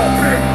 Stop it!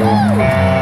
Música